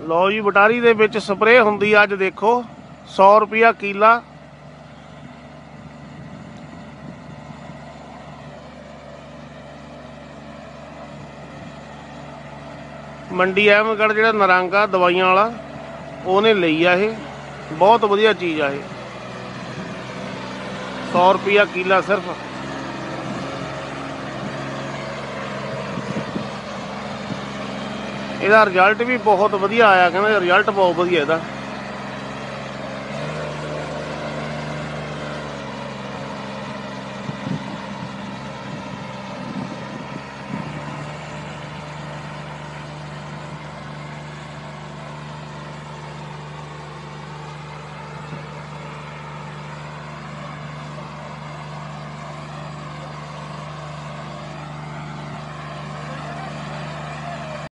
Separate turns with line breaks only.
ਲਓ ਜੀ ਬਟਾਰੀ ਦੇ ਵਿੱਚ ਸਪਰੇਅ ਹੁੰਦੀ ਅੱਜ ਦੇਖੋ 100 ਰੁਪਿਆ ਕੀਲਾ। ਮੰਡੀ ਅਹਿਮਦਗੜ੍ਹ ਜਿਹੜਾ ਨਰੰਗਾ ਦਵਾਈਆਂ ਵਾਲਾ, ਉਹਨੇ ਲਈ ਆ ਇਹ। ਬਹੁਤ ਵਧੀਆ ਚੀਜ਼ ਆ ਇਹ। 100 ਰੁਪਿਆ ਕੀਲਾ ਸਿਰਫ। ਇਹਦਾ ਰਿਜ਼ਲਟ ਵੀ ਬਹੁਤ ਵਧੀਆ ਆਇਆ ਕਹਿੰਦੇ ਰਿਜ਼ਲਟ ਬਹੁਤ ਵਧੀਆ ਇਹਦਾ।